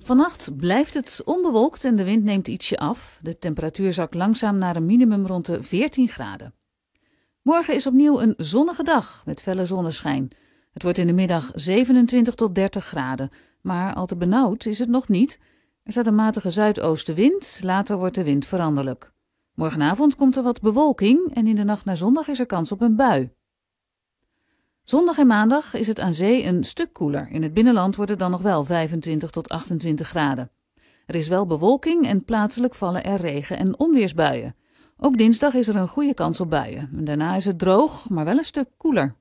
Vannacht blijft het onbewolkt en de wind neemt ietsje af. De temperatuur zakt langzaam naar een minimum rond de 14 graden. Morgen is opnieuw een zonnige dag met felle zonneschijn. Het wordt in de middag 27 tot 30 graden, maar al te benauwd is het nog niet. Er staat een matige zuidoostenwind, later wordt de wind veranderlijk. Morgenavond komt er wat bewolking en in de nacht naar zondag is er kans op een bui. Zondag en maandag is het aan zee een stuk koeler. In het binnenland wordt het dan nog wel 25 tot 28 graden. Er is wel bewolking en plaatselijk vallen er regen- en onweersbuien. Ook dinsdag is er een goede kans op buien. En daarna is het droog, maar wel een stuk koeler.